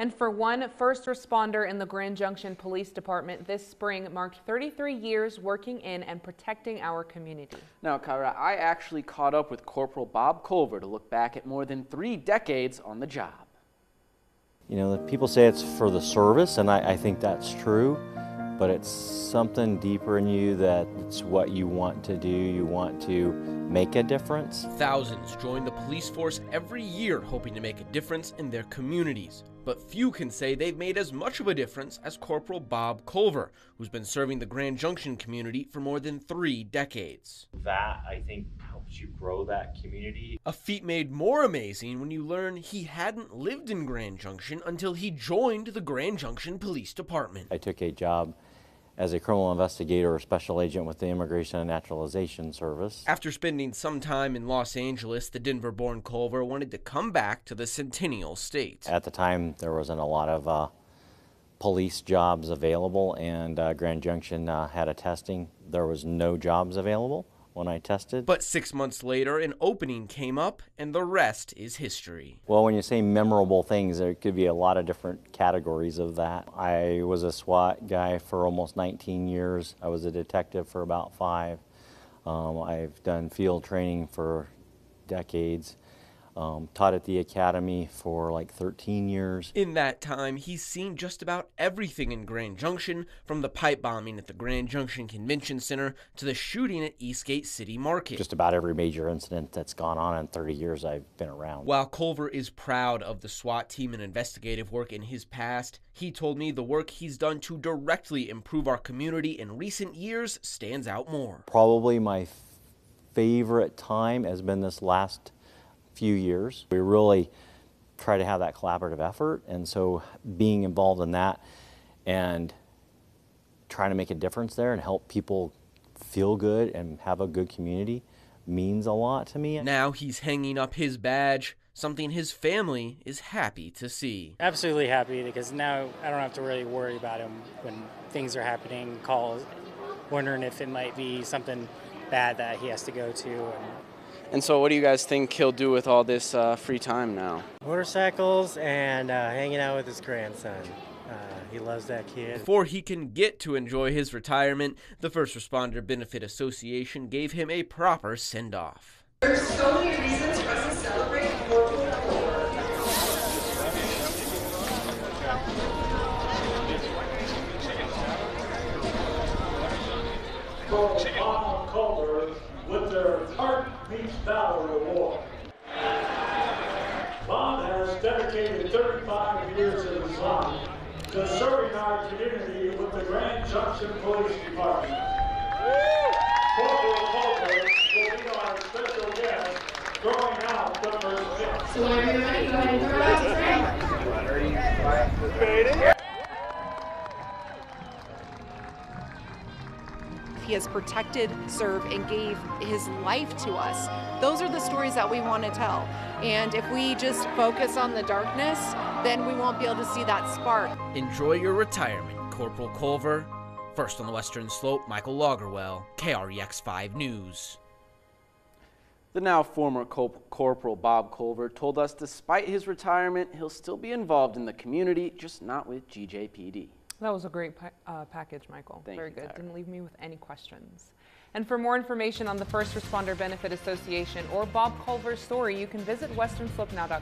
And for one first responder in the Grand Junction Police Department, this spring marked 33 years working in and protecting our community. Now, Kyra, I actually caught up with Corporal Bob Culver to look back at more than three decades on the job. You know, people say it's for the service, and I, I think that's true, but it's something deeper in you that it's what you want to do. You want to make a difference. Thousands join the police force every year hoping to make a difference in their communities. But few can say they've made as much of a difference as Corporal Bob Culver, who's been serving the Grand Junction community for more than three decades. That, I think, helps you grow that community. A feat made more amazing when you learn he hadn't lived in Grand Junction until he joined the Grand Junction Police Department. I took a job as a criminal investigator or special agent with the Immigration and Naturalization Service. After spending some time in Los Angeles, the Denver born Culver wanted to come back to the Centennial State. At the time, there wasn't a lot of uh, police jobs available, and uh, Grand Junction uh, had a testing. There was no jobs available when I tested. But six months later, an opening came up, and the rest is history. Well, when you say memorable things, there could be a lot of different categories of that. I was a SWAT guy for almost 19 years. I was a detective for about five. Um, I've done field training for decades. Um, taught at the academy for like 13 years. In that time, he's seen just about everything in Grand Junction, from the pipe bombing at the Grand Junction Convention Center to the shooting at Eastgate City Market. Just about every major incident that's gone on in 30 years I've been around. While Culver is proud of the SWAT team and investigative work in his past, he told me the work he's done to directly improve our community in recent years stands out more. Probably my favorite time has been this last few years. We really try to have that collaborative effort, and so being involved in that and trying to make a difference there and help people feel good and have a good community means a lot to me. Now he's hanging up his badge, something his family is happy to see. Absolutely happy because now I don't have to really worry about him when things are happening, calls, wondering if it might be something bad that he has to go to. And and so, what do you guys think he'll do with all this uh, free time now? Motorcycles and uh, hanging out with his grandson. Uh, he loves that kid. Before he can get to enjoy his retirement, the First Responder Benefit Association gave him a proper send off. There's so many reasons for us to celebrate Culver with their Heart Meets Valor Award. Bob has dedicated 35 years of his life to serving our community with the Grand Junction Police Department. Corporal Culver will be our special guest throwing out the first pitch. So whenever you're ready, go ahead and throw out the He has protected, served, and gave his life to us. Those are the stories that we want to tell. And if we just focus on the darkness, then we won't be able to see that spark. Enjoy your retirement, Corporal Culver. First on the Western Slope, Michael Logerwell, KREX 5 News. The now former Corporal Bob Culver told us despite his retirement, he'll still be involved in the community, just not with GJPD. That was a great pa uh, package, Michael. Thank Very you, good. Tyra. Didn't leave me with any questions. And for more information on the First Responder Benefit Association or Bob Culver's story, you can visit westernslopenow.com